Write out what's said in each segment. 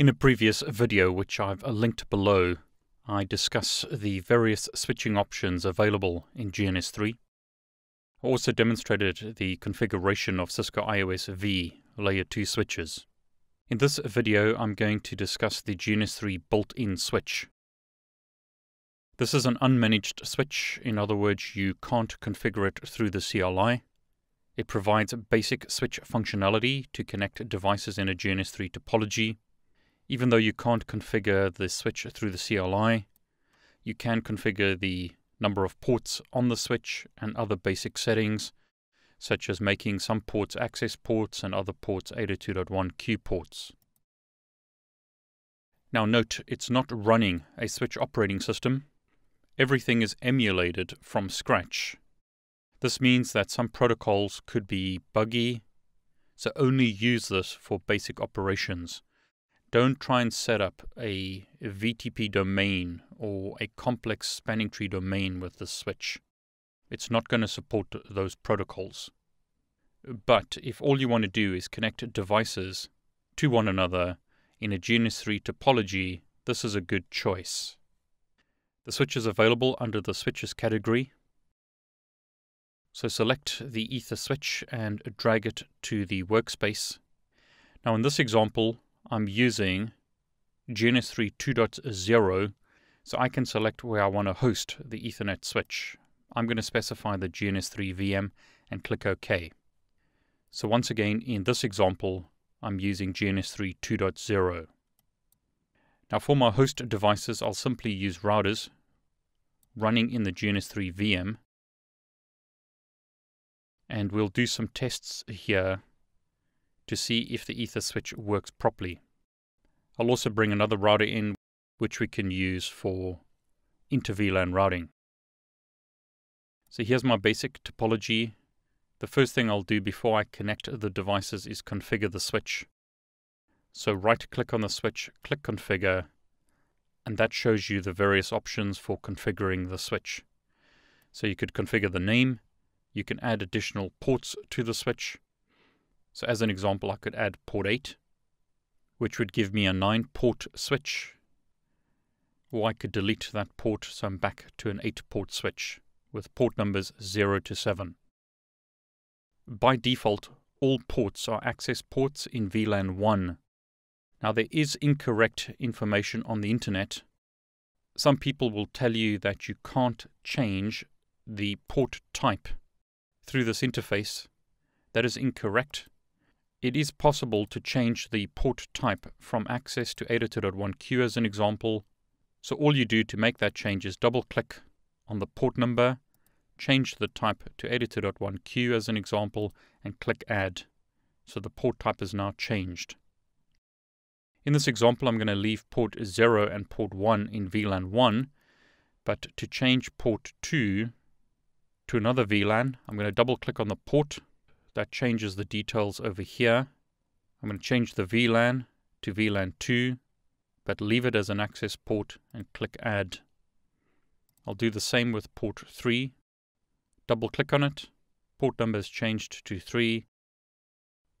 In a previous video, which I've uh, linked below, I discuss the various switching options available in GNS3. I also demonstrated the configuration of Cisco IOS V Layer 2 switches. In this video, I'm going to discuss the GNS3 built-in switch. This is an unmanaged switch, in other words, you can't configure it through the CLI. It provides basic switch functionality to connect devices in a GNS3 topology even though you can't configure the switch through the CLI, you can configure the number of ports on the switch and other basic settings, such as making some ports access ports and other ports 802.1q ports. Now note, it's not running a switch operating system. Everything is emulated from scratch. This means that some protocols could be buggy, so only use this for basic operations don't try and set up a VTP domain or a complex spanning tree domain with the switch. It's not going to support those protocols. But if all you want to do is connect devices to one another in a GNS3 topology, this is a good choice. The switch is available under the switches category. So select the Ether switch and drag it to the workspace. Now in this example, I'm using GNS3 2.0 so I can select where I want to host the Ethernet switch. I'm going to specify the GNS3 VM and click OK. So once again, in this example, I'm using GNS3 2.0. Now for my host devices, I'll simply use routers running in the GNS3 VM. And we'll do some tests here to see if the ether switch works properly. I'll also bring another router in which we can use for inter-VLAN routing. So here's my basic topology. The first thing I'll do before I connect the devices is configure the switch. So right click on the switch, click configure, and that shows you the various options for configuring the switch. So you could configure the name, you can add additional ports to the switch, so as an example, I could add port 8, which would give me a 9 port switch. Or I could delete that port so I'm back to an 8 port switch with port numbers 0 to 7. By default, all ports are access ports in VLAN 1. Now there is incorrect information on the internet. Some people will tell you that you can't change the port type through this interface. That is incorrect. It is possible to change the port type from access to 802.1q as an example. So all you do to make that change is double click on the port number, change the type to 802.1q as an example, and click add. So the port type is now changed. In this example, I'm going to leave port 0 and port 1 in VLAN 1, but to change port 2 to another VLAN, I'm going to double click on the port that changes the details over here. I'm going to change the VLAN to VLAN 2, but leave it as an access port and click Add. I'll do the same with port 3. Double click on it. Port number is changed to 3.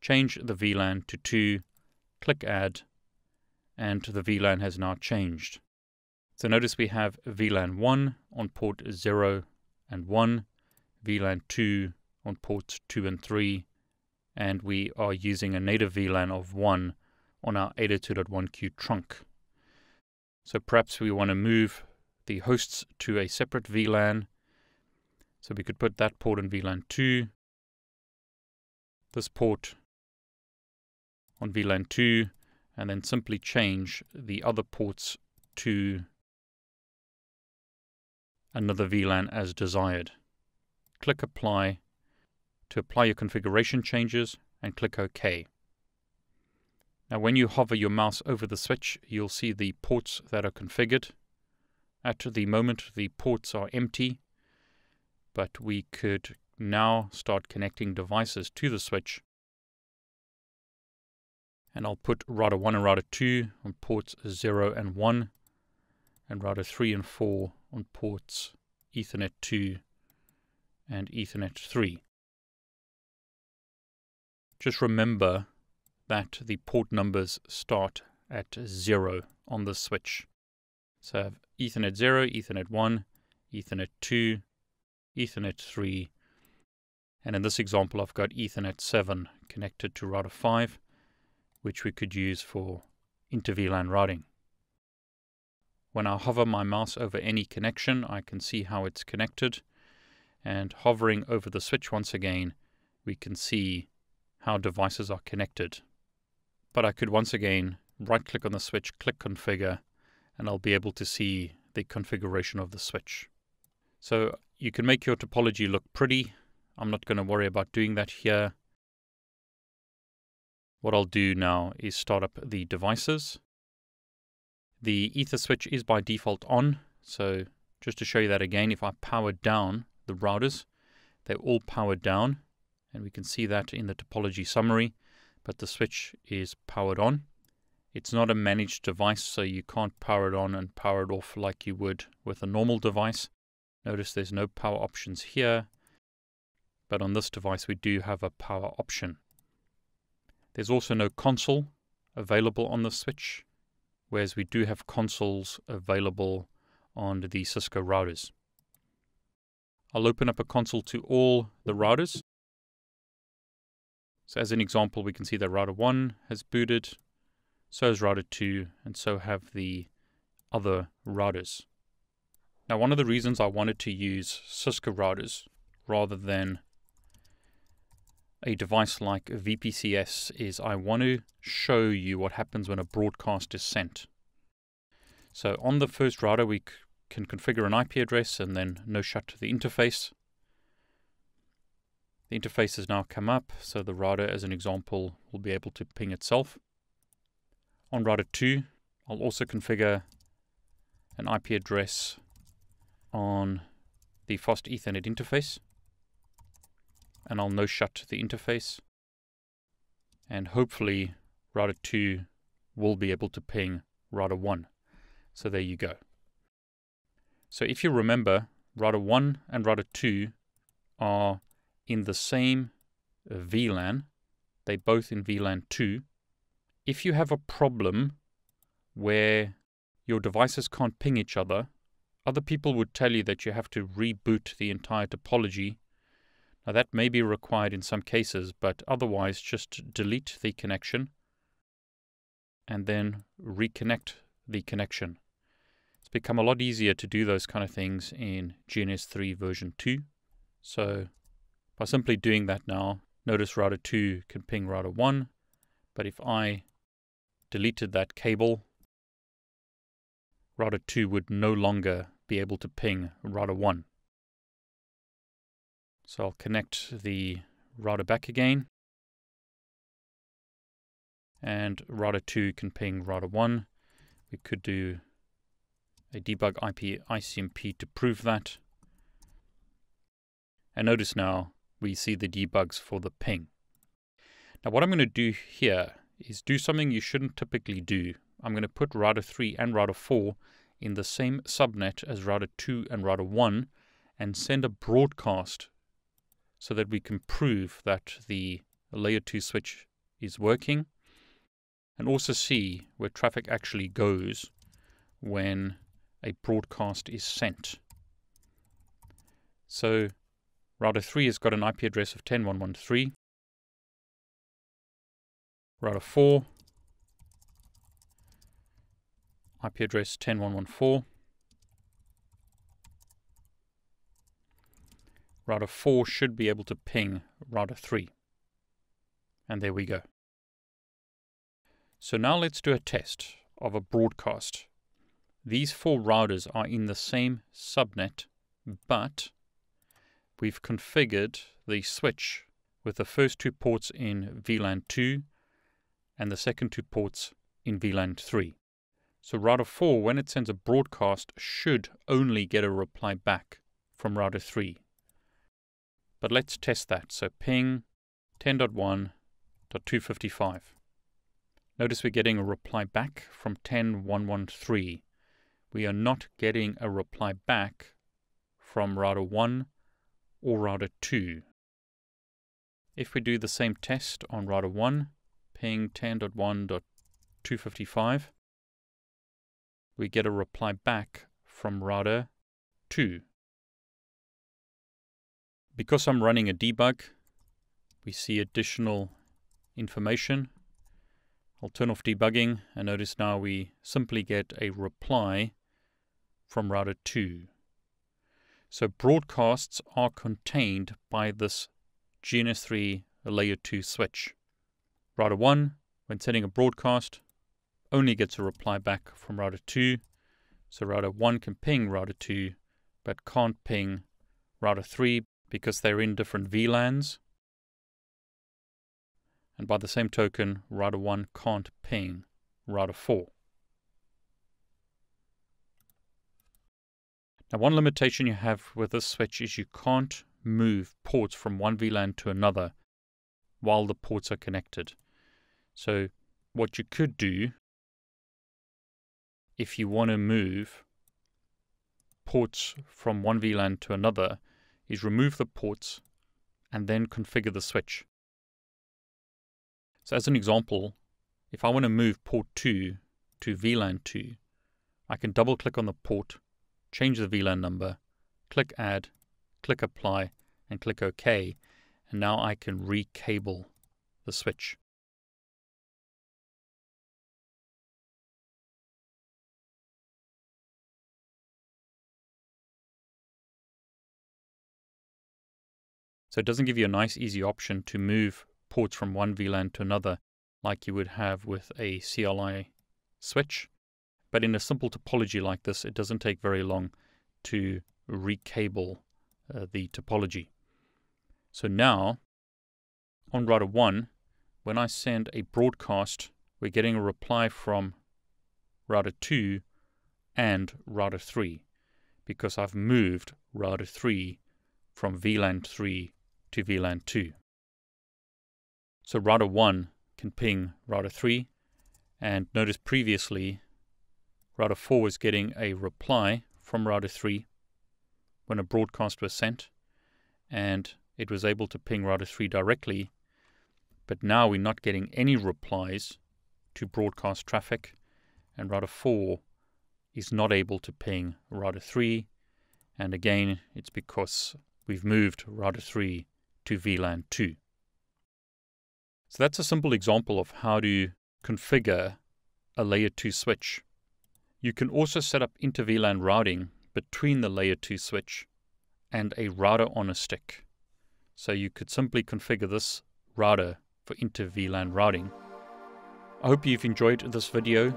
Change the VLAN to 2. Click Add. And the VLAN has now changed. So notice we have VLAN 1 on port 0 and 1, VLAN 2 on ports 2 and 3, and we are using a native VLAN of 1 on our 802.1q trunk. So perhaps we want to move the hosts to a separate VLAN. So we could put that port in VLAN 2, this port on VLAN 2, and then simply change the other ports to another VLAN as desired. Click Apply to apply your configuration changes and click OK. Now when you hover your mouse over the switch, you'll see the ports that are configured. At the moment, the ports are empty, but we could now start connecting devices to the switch. And I'll put router 1 and router 2 on ports 0 and 1, and router 3 and 4 on ports Ethernet 2 and Ethernet 3. Just remember that the port numbers start at 0 on the switch. So I have Ethernet 0, Ethernet 1, Ethernet 2, Ethernet 3, and in this example I've got Ethernet 7 connected to router 5, which we could use for inter-VLAN routing. When I hover my mouse over any connection, I can see how it's connected. And hovering over the switch once again, we can see how devices are connected. But I could once again right click on the switch, click configure, and I'll be able to see the configuration of the switch. So you can make your topology look pretty. I'm not going to worry about doing that here. What I'll do now is start up the devices. The ether switch is by default on, so just to show you that again, if I power down the routers, they're all powered down, and we can see that in the topology summary, but the switch is powered on. It's not a managed device, so you can't power it on and power it off like you would with a normal device. Notice there's no power options here, but on this device we do have a power option. There's also no console available on the switch, whereas we do have consoles available on the Cisco routers. I'll open up a console to all the routers. So as an example, we can see that router 1 has booted, so has router 2, and so have the other routers. Now, one of the reasons I wanted to use Cisco routers rather than a device like VPCS is I want to show you what happens when a broadcast is sent. So on the first router, we can configure an IP address and then no shut to the interface. The interface has now come up, so the router, as an example, will be able to ping itself. On router 2, I'll also configure an IP address on the fast Ethernet interface. And I'll no shut the interface. And hopefully router 2 will be able to ping router 1. So there you go. So if you remember, router 1 and router 2 are in the same VLAN. They're both in VLAN 2 if you have a problem where your devices can't ping each other, other people would tell you that you have to reboot the entire topology. Now, that may be required in some cases, but otherwise, just delete the connection and then reconnect the connection. It's become a lot easier to do those kind of things in GNS3 version 2. So, by simply doing that now, notice router 2 can ping router 1, but if I deleted that cable, router 2 would no longer be able to ping router 1. So I'll connect the router back again. And router 2 can ping router 1. We could do a debug IP ICMP to prove that. And notice now we see the debugs for the ping. Now what I'm going to do here is do something you shouldn't typically do. I'm going to put router 3 and router 4 in the same subnet as router 2 and router 1 and send a broadcast so that we can prove that the layer 2 switch is working and also see where traffic actually goes when a broadcast is sent. So router 3 has got an IP address of 10.113 router 4, IP address 10114. Router 4 should be able to ping router 3. And there we go. So now let's do a test of a broadcast. These four routers are in the same subnet, but we've configured the switch with the first two ports in VLAN 2 and the second two ports in VLAN 3. So router 4, when it sends a broadcast, should only get a reply back from router 3. But let's test that. So ping 10.1.255. Notice we're getting a reply back from 10.113. We are not getting a reply back from router 1 or router 2. If we do the same test on router 1, ping 10.1.255 255, we get a reply back from router 2. Because I'm running a debug, we see additional information. I'll turn off debugging and notice now we simply get a reply from router 2. So broadcasts are contained by this GNS3 layer 2 switch. Router 1, when sending a broadcast, only gets a reply back from router 2. So router 1 can ping router 2, but can't ping router 3 because they're in different VLANs. And by the same token, router 1 can't ping router 4. Now one limitation you have with this switch is you can't move ports from one VLAN to another while the ports are connected. So what you could do if you want to move ports from one VLAN to another is remove the ports and then configure the switch. So as an example, if I want to move port 2 to VLAN 2, I can double click on the port, change the VLAN number, click add, click apply, and click OK, and now I can recable the switch. So it doesn't give you a nice easy option to move ports from one VLAN to another like you would have with a CLI switch. But in a simple topology like this, it doesn't take very long to recable uh, the topology. So now, on router 1, when I send a broadcast, we're getting a reply from router 2 and router 3 because I've moved router 3 from VLAN 3 to VLAN 2. So router 1 can ping router 3, and notice previously router 4 was getting a reply from router 3 when a broadcast was sent, and it was able to ping router 3 directly, but now we're not getting any replies to broadcast traffic, and router 4 is not able to ping router 3, and again, it's because we've moved router 3 to VLAN 2. So that's a simple example of how to configure a layer 2 switch. You can also set up inter-VLAN routing between the layer 2 switch and a router on a stick. So you could simply configure this router for inter-VLAN routing. I hope you've enjoyed this video.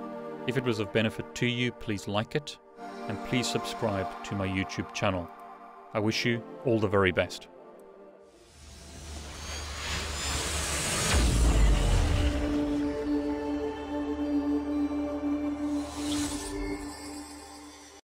If it was of benefit to you, please like it and please subscribe to my YouTube channel. I wish you all the very best.